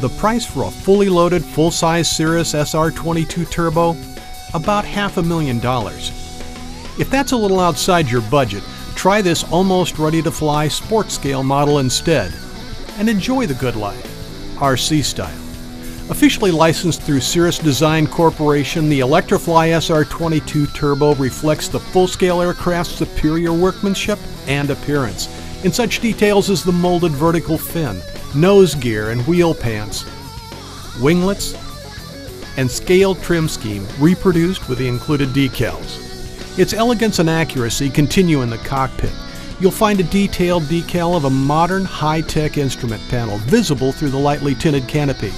The price for a fully loaded full-size Cirrus SR22 Turbo? About half a million dollars. If that's a little outside your budget, try this almost ready-to-fly sports scale model instead and enjoy the good life, RC style. Officially licensed through Cirrus Design Corporation, the ElectriFly SR22 Turbo reflects the full-scale aircraft's superior workmanship and appearance in such details as the molded vertical fin, nose gear and wheel pants, winglets, and scaled trim scheme reproduced with the included decals. Its elegance and accuracy continue in the cockpit. You'll find a detailed decal of a modern high-tech instrument panel visible through the lightly tinted canopy.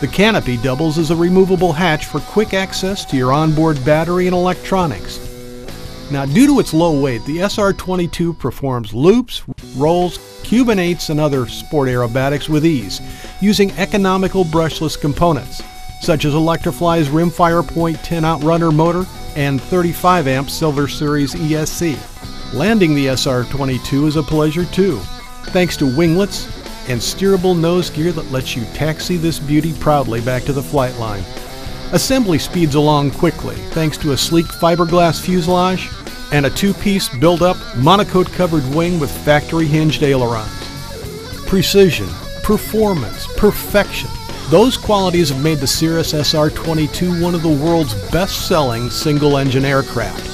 The canopy doubles as a removable hatch for quick access to your onboard battery and electronics. Now, due to its low weight, the SR-22 performs loops, rolls, Cuban 8s, and other sport aerobatics with ease, using economical brushless components, such as ElectriFly's Rimfire Point 10 Outrunner motor and 35 amp Silver Series ESC. Landing the SR-22 is a pleasure too, thanks to winglets and steerable nose gear that lets you taxi this beauty proudly back to the flight line. Assembly speeds along quickly thanks to a sleek fiberglass fuselage and a two-piece build-up monocoque covered wing with factory hinged ailerons. Precision, performance, perfection. Those qualities have made the Cirrus SR-22 one of the world's best-selling single-engine aircraft.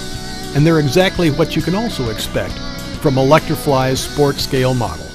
And they're exactly what you can also expect from ElectriFly's sport scale model.